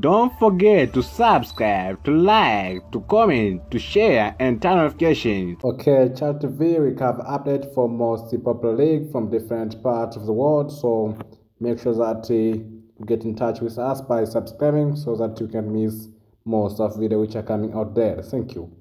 Don't forget to subscribe, to like, to comment, to share, and turn notifications. Okay, Chal TV, we have update for most popular league from different parts of the world. So make sure that uh, you get in touch with us by subscribing so that you can miss most of video which are coming out there. Thank you.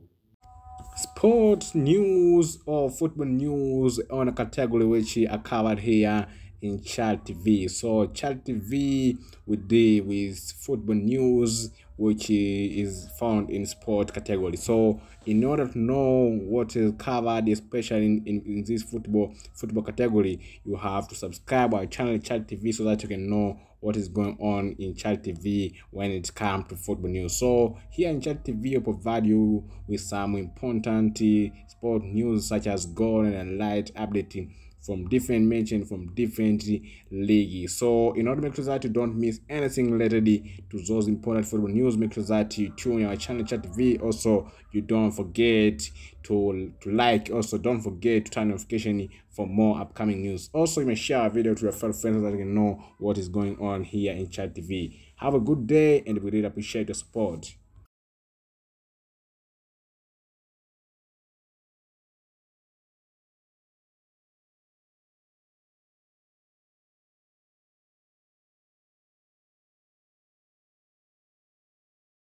Sports news or football news on a category which are covered here in Chal TV. So Chal TV we deal with football news which is found in sport category. So in order to know what is covered, especially in, in, in this football football category, you have to subscribe our channel Chal TV so that you can know what is going on in Chal TV when it comes to football news. So here in Chal TV, we provide you with some important eh, sport news such as goal and light updating from different mentions from different leagues. So in order to make sure that you don't miss anything related to those important football news, make sure that you tune our channel Chal TV. Also, you don't forget to to like. Also, don't forget to turn notification for more upcoming news. Also, you may share our video to your fellow friends so that can know what is going on here in Chal TV. Have a good day, and we really appreciate your support.